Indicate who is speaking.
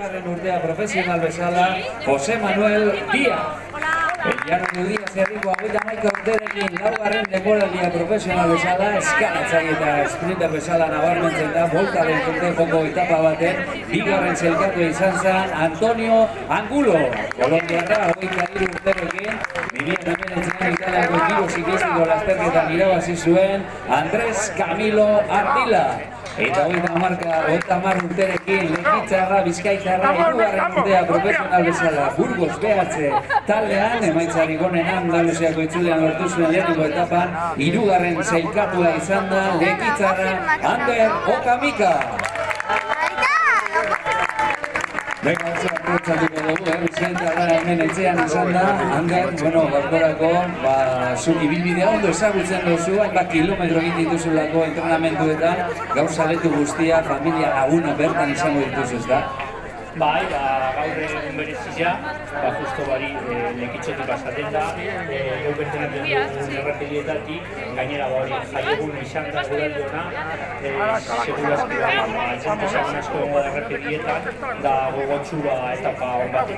Speaker 1: Garren urtea profesional bezala, Jose Manuel Díaz. Jaro Nudia zerriko hau maika urterekin laugarren demoraldia profesional bezala, eskalatzaile eta sprinter bezala nabarmentzen da, voltaren urte joko etapa baten, bigarren zelkatu izan zen Antonio Angulo, Kolombiarra, hogeita hiru urterekin, Bibien hemen italiako giro zikistiko lasterketan irabazi zuen, Andres Camilo Ardila. Eta hogeita marka, hogeita mar urterekin, lekitzarra, bizkaitzarra, irugarren urtea profesional bezala, Burgos behatze taldean, emaitzari gonen Andaluziako itzulean lortu zuen lehenengo etapan, irugarren zeilkatua izan da, lekitzarra, Ander Okamika. Venga, oso aprobetxatuko dugu, eh? Bizkaitarra hemen etxean izan da, Ander, bueno, gaurkorako, ba, zuk ibilbidea ondo ezagutzen duzu, hainbat kilometro egin dituzulako entrenamenduetan, gaur saletu guztia, familia laguna bertan izango dituzu, ez da?
Speaker 2: Bai, ba, gaur egun berezia, ba, justo bari e, lekitxotik pasaten da, e, gau bertenatzen dugun errepedietatik, gainera ba hori jaiegun izan da guraldi ona, e, segurazki ba, ba, asko egongo da errepedietan, da gogotsu ba, etapa on bat